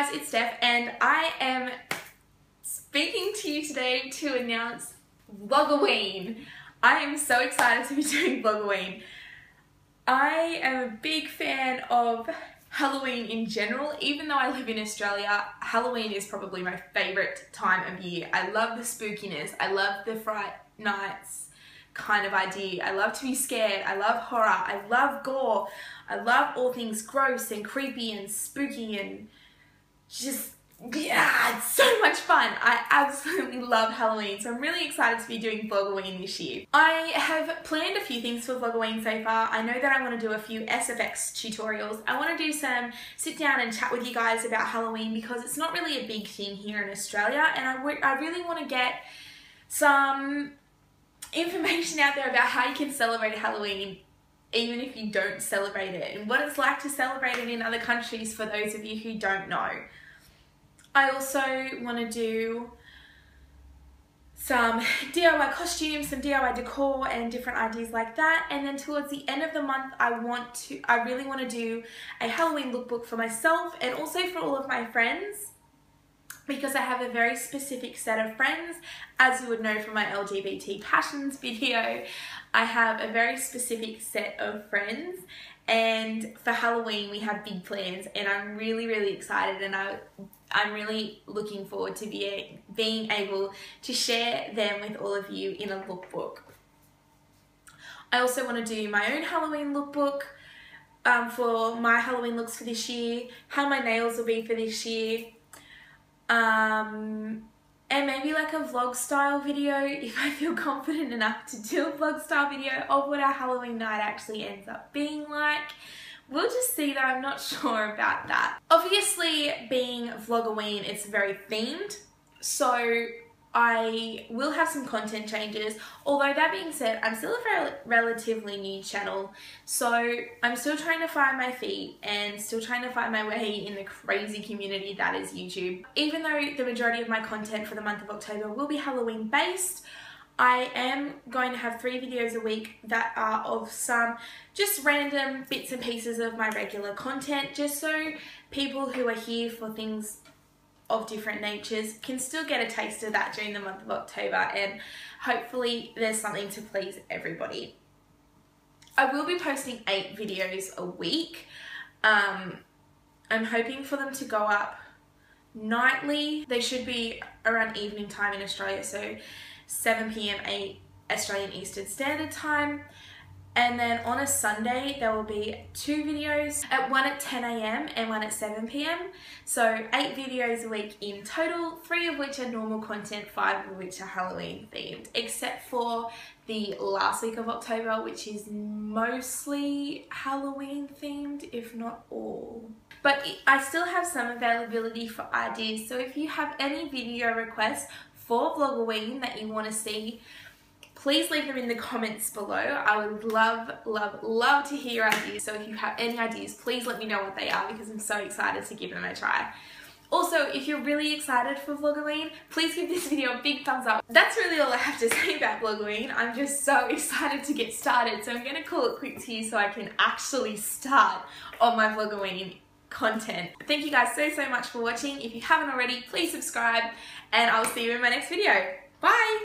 guys, it's Steph and I am speaking to you today to announce Vlogoween. I am so excited to be doing Vlogoween. I am a big fan of Halloween in general. Even though I live in Australia, Halloween is probably my favourite time of year. I love the spookiness, I love the fright nights kind of idea. I love to be scared, I love horror, I love gore, I love all things gross and creepy and spooky and just yeah, it's so much fun. I absolutely love Halloween, so I'm really excited to be doing Vlogoween this year. I have planned a few things for Vlogoween so far. I know that I want to do a few SFX tutorials. I want to do some sit down and chat with you guys about Halloween because it's not really a big thing here in Australia and I, I really want to get some information out there about how you can celebrate Halloween even if you don't celebrate it and what it's like to celebrate it in other countries for those of you who don't know. I also want to do some DIY costumes, some DIY decor and different ideas like that. And then towards the end of the month, I want to, I really want to do a Halloween lookbook for myself and also for all of my friends because I have a very specific set of friends. As you would know from my LGBT passions video, I have a very specific set of friends and for Halloween we have big plans and I'm really really excited and I I'm really looking forward to be, being able to share them with all of you in a lookbook. I also want to do my own Halloween lookbook um, for my Halloween looks for this year, how my nails will be for this year, um, and maybe like a vlog style video if I feel confident enough to do a vlog style video of what our Halloween night actually ends up being like. We'll just see though, I'm not sure about that. Obviously being Vlogoween, it's very themed. So I will have some content changes. Although that being said, I'm still a rel relatively new channel. So I'm still trying to find my feet and still trying to find my way in the crazy community that is YouTube. Even though the majority of my content for the month of October will be Halloween based, I am going to have three videos a week that are of some just random bits and pieces of my regular content just so people who are here for things of different natures can still get a taste of that during the month of October and hopefully there's something to please everybody. I will be posting eight videos a week. Um, I'm hoping for them to go up nightly. They should be around evening time in Australia, so 7 p.m. 8 Australian Eastern Standard Time. And then on a Sunday, there will be two videos, at one at 10 a.m. and one at 7 p.m. So eight videos a week in total, three of which are normal content, five of which are Halloween themed, except for the last week of October, which is mostly Halloween themed, if not all. But I still have some availability for ideas, so if you have any video requests for Vlogoween that you want to see, please leave them in the comments below. I would love, love, love to hear ideas. So if you have any ideas, please let me know what they are because I'm so excited to give them a try. Also, if you're really excited for Vlogoween, please give this video a big thumbs up. That's really all I have to say about Vlogoween. I'm just so excited to get started, so I'm going to call it quits here so I can actually start on my Vlogoween content. Thank you guys so, so much for watching. If you haven't already, please subscribe and I'll see you in my next video. Bye!